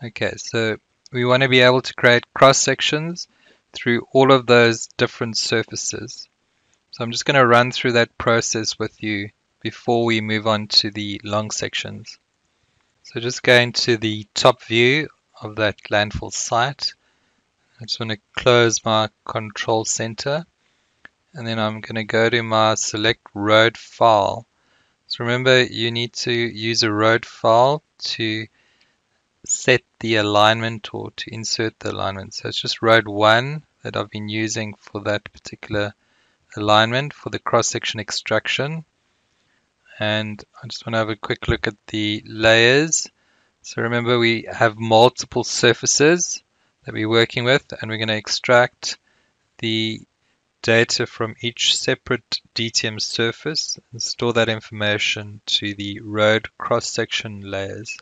Okay, so we want to be able to create cross sections through all of those different surfaces. So I'm just going to run through that process with you before we move on to the long sections. So just going to the top view of that landfill site. I just want to close my control center and then I'm going to go to my select road file. So remember you need to use a road file to set the alignment or to insert the alignment. So it's just road 1 that I've been using for that particular alignment for the cross-section extraction. And I just want to have a quick look at the layers. So remember we have multiple surfaces that we're working with and we're going to extract the data from each separate DTM surface and store that information to the road cross-section layers.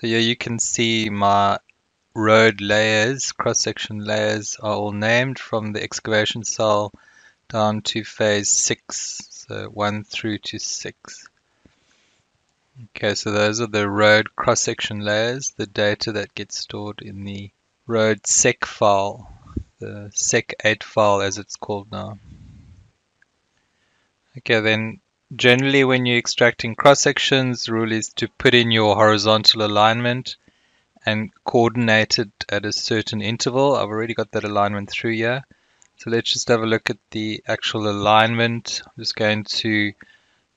So here you can see my road layers, cross-section layers are all named from the excavation cell down to phase 6, so 1 through to 6. Okay, so those are the road cross-section layers, the data that gets stored in the road sec file, the sec8 file as it's called now. Okay, then Generally, when you're extracting cross sections, rule is to put in your horizontal alignment and coordinate it at a certain interval. I've already got that alignment through here. So let's just have a look at the actual alignment. I'm just going to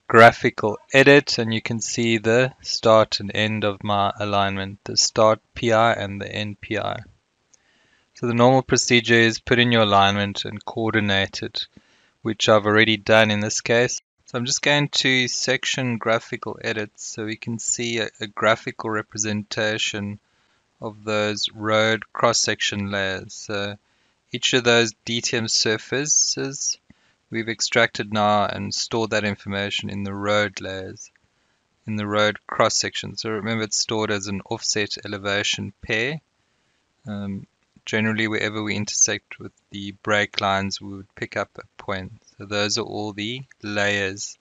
graphical edit and you can see the start and end of my alignment, the start PI and the end PI. So the normal procedure is put in your alignment and coordinate it, which I've already done in this case. So I'm just going to section graphical edits so we can see a, a graphical representation of those road cross-section layers. So each of those DTM surfaces we've extracted now and stored that information in the road layers, in the road cross-section. So remember it's stored as an offset elevation pair. Um, generally wherever we intersect with the break lines we would pick up a point. So those are all the layers,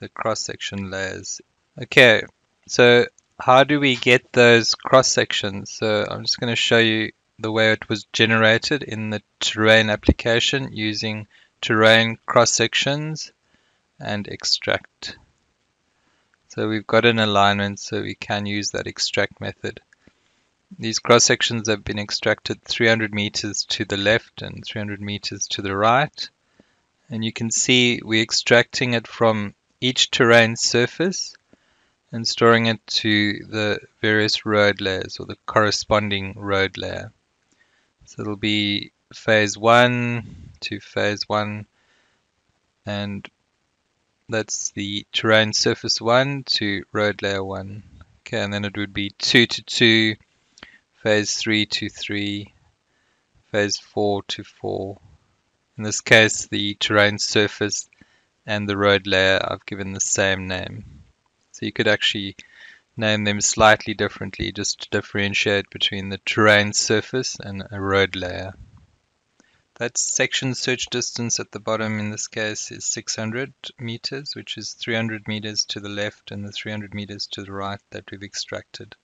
the cross-section layers. Okay, so how do we get those cross-sections? So I'm just going to show you the way it was generated in the terrain application using terrain cross-sections and extract. So we've got an alignment so we can use that extract method. These cross sections have been extracted 300 meters to the left and 300 meters to the right. And you can see we're extracting it from each terrain surface and storing it to the various road layers or the corresponding road layer. So it'll be phase one to phase one and that's the terrain surface one to road layer one. Okay, and then it would be two to two phase 3 to 3, phase 4 to 4. In this case, the terrain surface and the road layer I've given the same name. So you could actually name them slightly differently just to differentiate between the terrain surface and a road layer. That section search distance at the bottom in this case is 600 meters, which is 300 meters to the left and the 300 meters to the right that we've extracted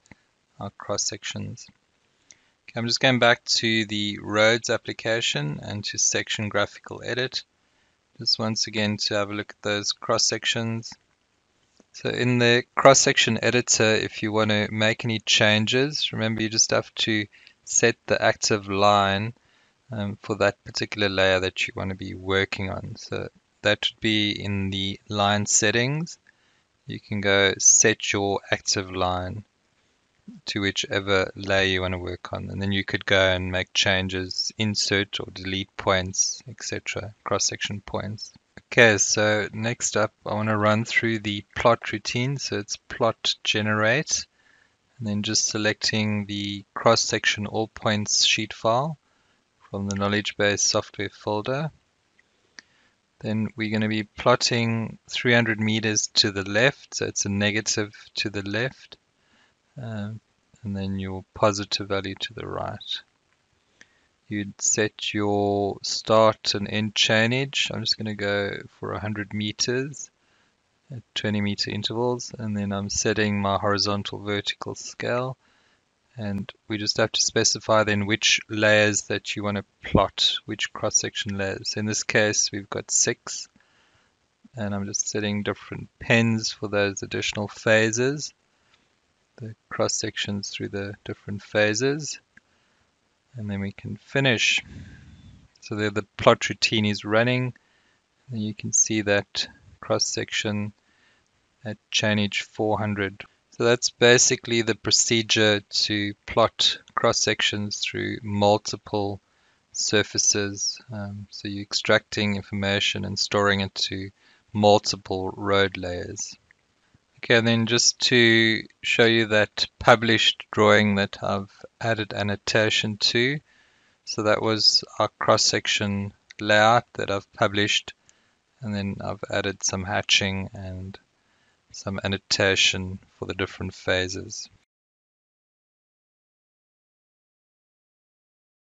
our cross sections. I'm just going back to the roads application and to section graphical edit. Just once again to have a look at those cross sections. So in the cross section editor, if you want to make any changes, remember you just have to set the active line um, for that particular layer that you want to be working on. So that would be in the line settings. You can go set your active line to whichever layer you want to work on and then you could go and make changes insert or delete points etc cross section points. Okay so next up I want to run through the plot routine. So it's plot generate and then just selecting the cross section all points sheet file from the knowledge base software folder. Then we're going to be plotting 300 meters to the left so it's a negative to the left um, and then your positive value to the right. You'd set your start and end chainage. I'm just going to go for 100 meters at 20 meter intervals and then I'm setting my horizontal vertical scale and we just have to specify then which layers that you want to plot, which cross-section layers. In this case, we've got six, and I'm just setting different pens for those additional phases, the cross-sections through the different phases, and then we can finish. So there the plot routine is running, and you can see that cross-section at chainage 400. So that's basically the procedure to plot cross sections through multiple surfaces. Um, so you're extracting information and storing it to multiple road layers. Okay, and then just to show you that published drawing that I've added annotation to. So that was our cross-section layout that I've published and then I've added some hatching and some annotation for the different phases.